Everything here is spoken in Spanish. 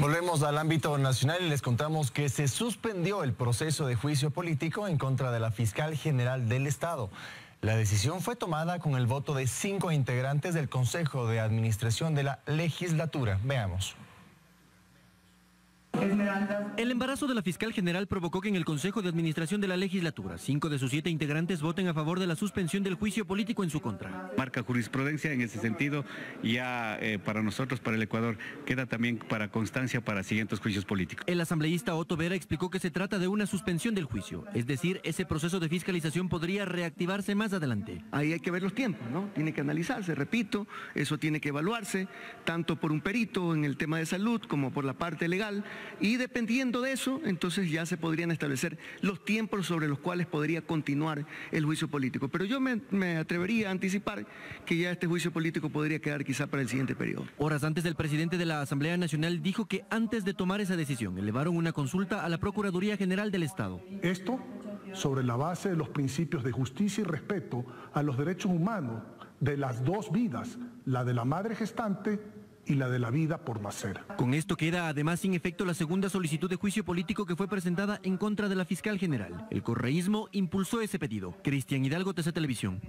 Volvemos al ámbito nacional y les contamos que se suspendió el proceso de juicio político en contra de la fiscal general del Estado. La decisión fue tomada con el voto de cinco integrantes del Consejo de Administración de la legislatura. Veamos. El embarazo de la fiscal general provocó que en el Consejo de Administración de la Legislatura, cinco de sus siete integrantes voten a favor de la suspensión del juicio político en su contra. Marca jurisprudencia en ese sentido, ya eh, para nosotros, para el Ecuador, queda también para constancia para siguientes juicios políticos. El asambleísta Otto Vera explicó que se trata de una suspensión del juicio, es decir, ese proceso de fiscalización podría reactivarse más adelante. Ahí hay que ver los tiempos, ¿no? Tiene que analizarse, repito, eso tiene que evaluarse, tanto por un perito en el tema de salud como por la parte legal y dependiendo de eso, entonces ya se podrían establecer los tiempos sobre los cuales podría continuar el juicio político. Pero yo me, atrevería a anticipar que ya este juicio político podría quedar quizá para el siguiente periodo. Horas antes del presidente de la Asamblea Nacional dijo que antes de tomar esa decisión elevaron una consulta a la Procuraduría General del Estado. Esto sobre la base de los principios de justicia y respeto a los derechos humanos de las dos vidas, la de la madre gestante y la de la vida por nacer. Con esto queda además sin efecto la segunda solicitud de juicio político que fue presentada en contra de la fiscal general. El correísmo impulsó ese pedido. Cristian Hidalgo, TC Televisión.